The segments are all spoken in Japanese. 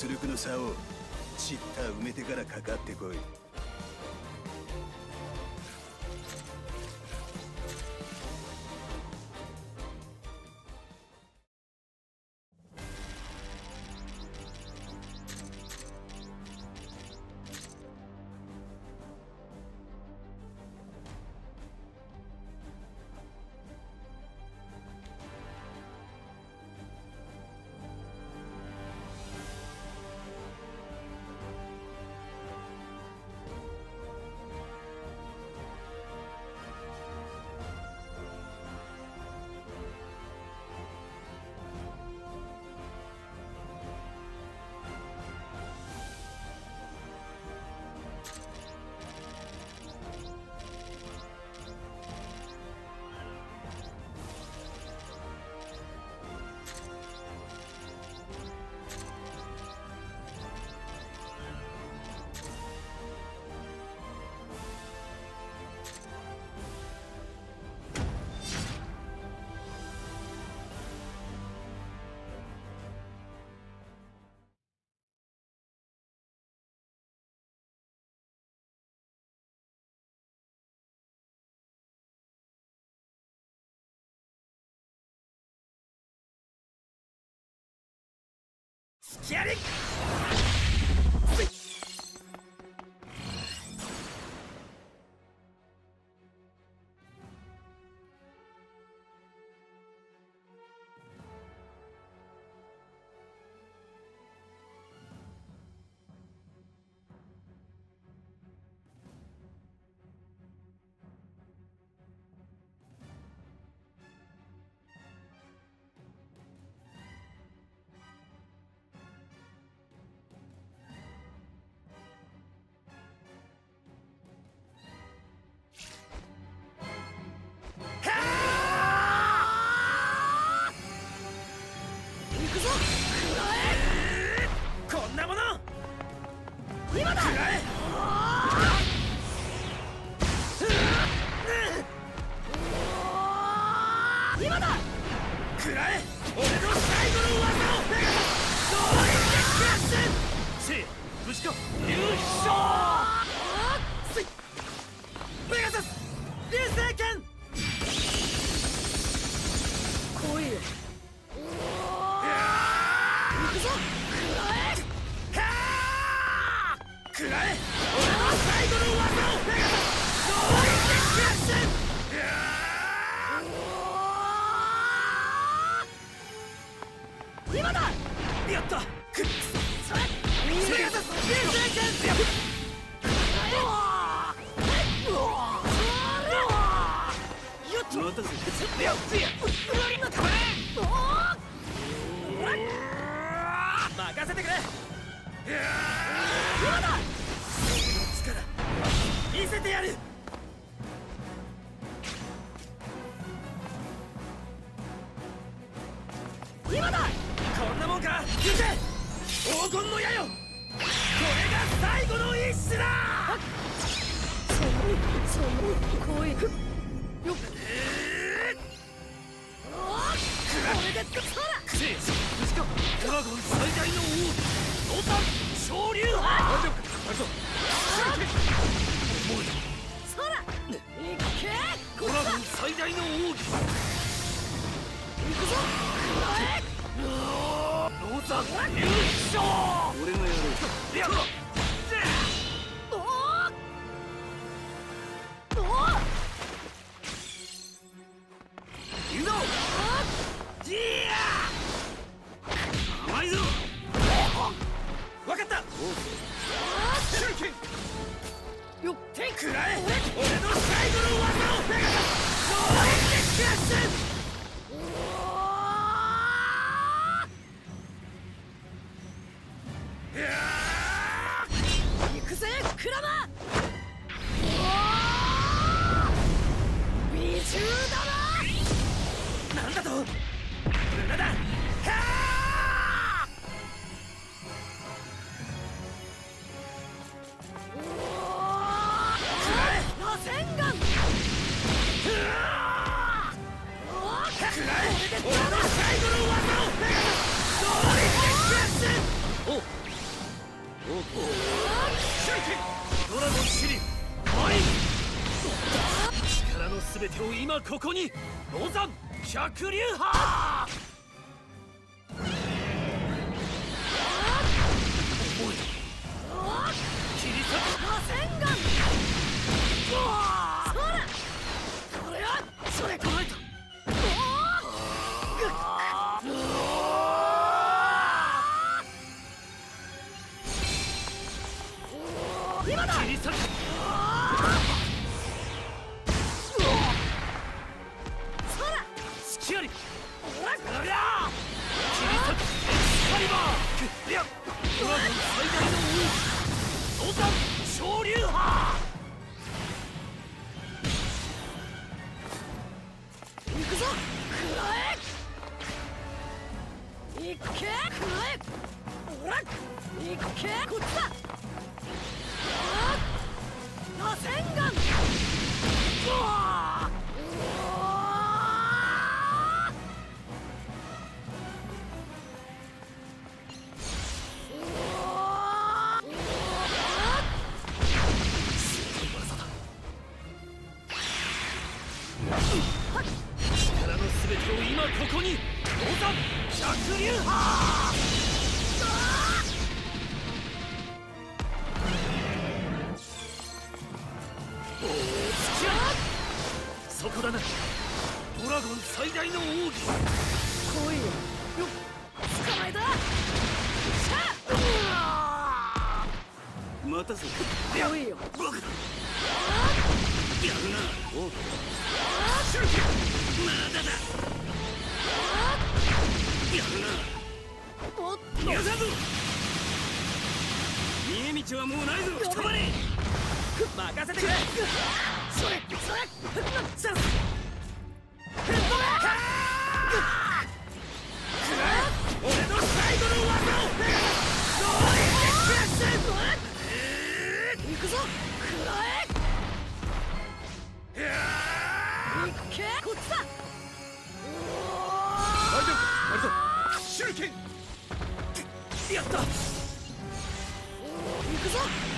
実力の差を散った埋めてからかかってこい。Get it? 今だらえ俺の最後の技をペ力でクラッシュせてやる。今だ。こんなもんか。行け黄金の矢よ。これが最後の一種だ。その声よこれでくそら。くせえ。ドラゴン最大の王。ノタン昇竜。丈夫。か最大の奥義。行くぞ。ノザ優勝俺がやる百竜派切り裂くパーセおらい行くけこっちだそこだな。ドラゴン最大の奥義。来いよ。よっ捕まえた。シャッ待たせ。来いよ。僕だ。やるなおうシュルキまだだ。やるな。おっと。やだぞ。逃げ道はもうないぞ。くたばれ。任せてくれ。いやった行くぞ。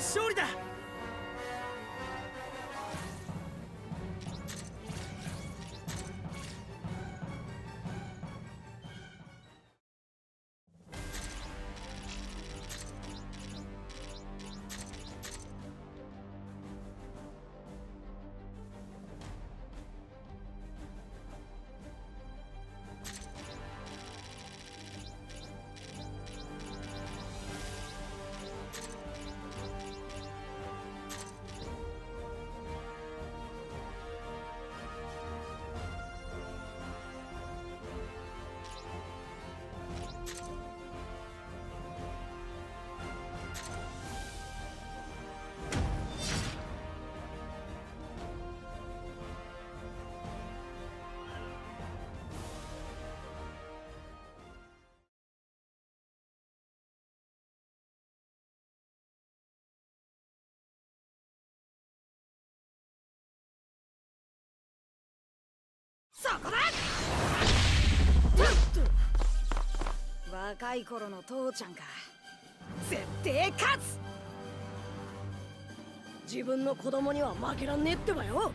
勝利だ。そこだ若い頃の父ちゃんか。絶対勝つ。自分の子供には負けらんねえってばよ。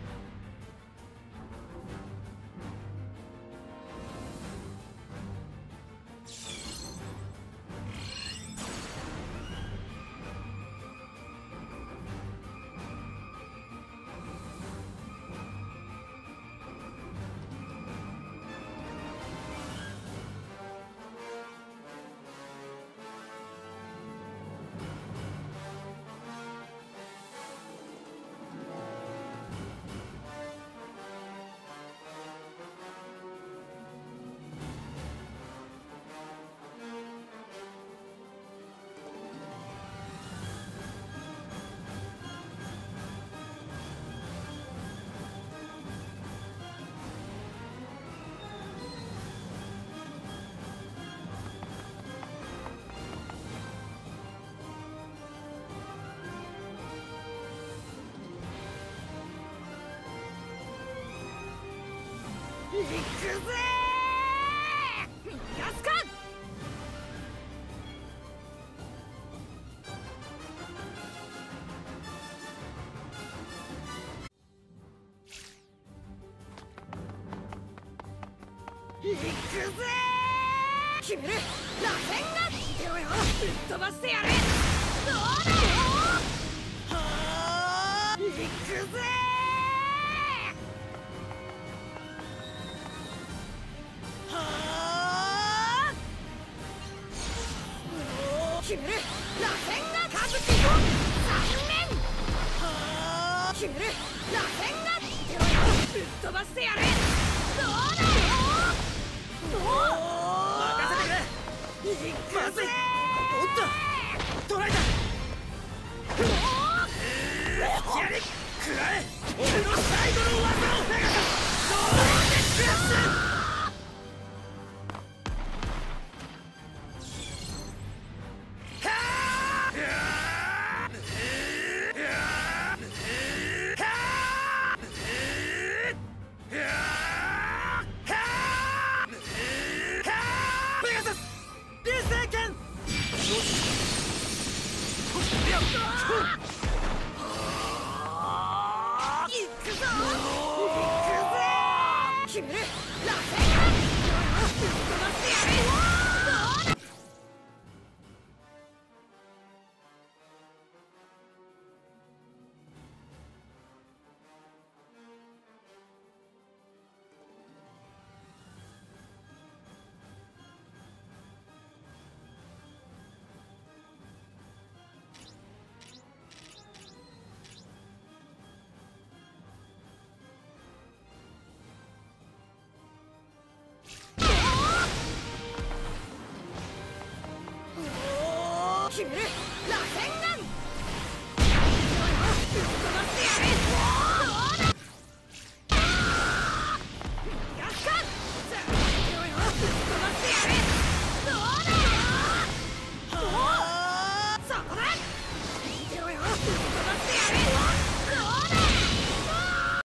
決める螺旋が出ろよぶっ飛ばしてやるどうだよはあ行くぜ決める螺旋がかぶってよ三面はあ決める螺旋が出ろよぶっ飛ばしてやるどうだよお任せてくれ行くぜおっと捕らえたやれ。食らえ俺の最後の技をどうでクラス